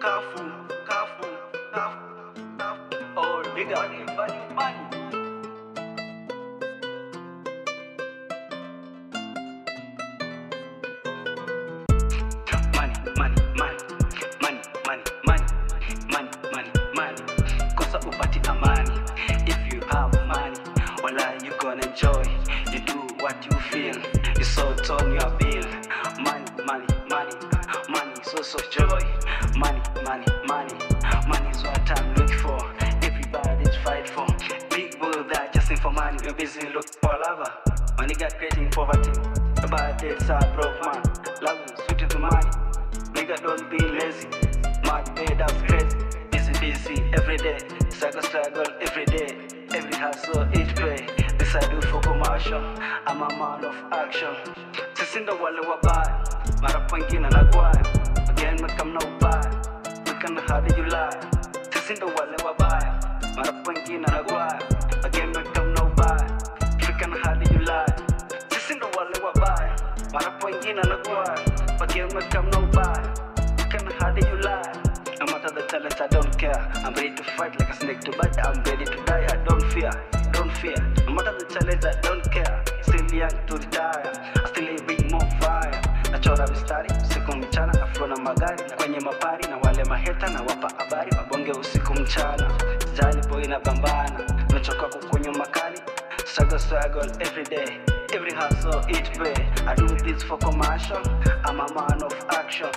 Kafu, Kafu, Kafu, Oh, nigga, money, money, money. Enjoy, you do what you feel, you so turn your bill. Money, money, money, money, so so joy. Money, money, money, money is what I'm looking for. Everybody's fight for. Big bull that just for money. You're busy looking for lover. Money got creating poverty. Bad it's are broke man. Love sweet to money. Nigga don't be lazy. Money paid us crazy. Busy, busy every day. Struggle, struggle every day. Every hustle, each pay. This I do for commercial. I'm a man of action. Sisi ndo wale wabaya. Mara pengine nagwaya. Again mekam na Reaction, how hardy you lie? Sisinda wale wabaya Marap wengine nagwaya Again we come no buy Reaction, how hardy you lie? Sisinda wale wabaya Marap wengine nagwaya Again we come no buy Reaction, how hardy you lie? I'm out of the challenge, I don't care. I'm ready to fight like a snake to bite. I'm ready to die, I don't fear, don't fear. I'm out of the challenge, I don't care. Still young to retire. I still living more fire. Nachora studying. Magari na kwenye mapari na wale maheta na wapa habari wabonge usiku mchana. Jali boy na bambana, mechoka kukunywa makali. Struggle, struggle every day. Every hustle, each pay. I do this for commercial. I'm a man of action.